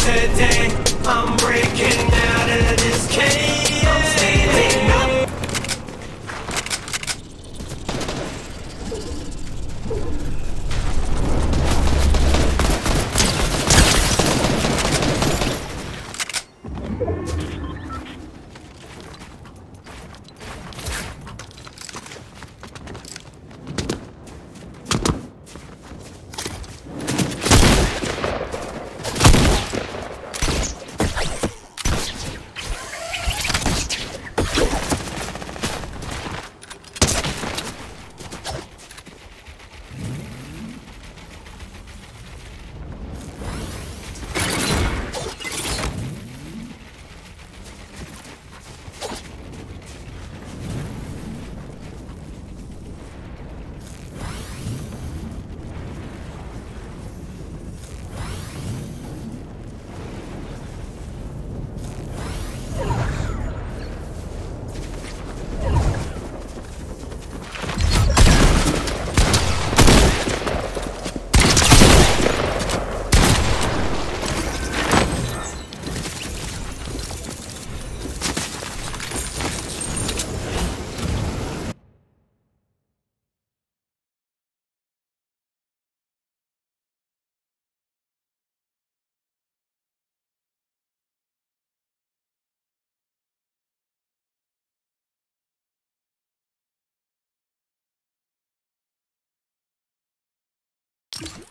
today. I'm breaking out of this cage. You